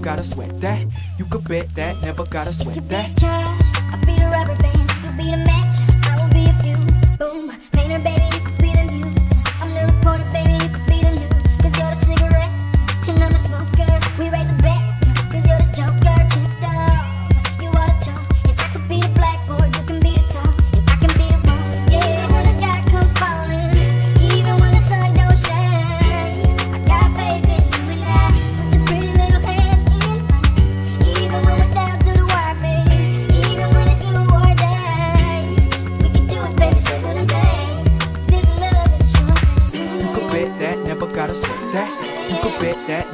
Gotta sweat that. You could bet that. Never gotta sweat that. I'll be the rubber band. You be the match. I will be a fuse. Boom, painter, baby. gotta say that. You could bet that never.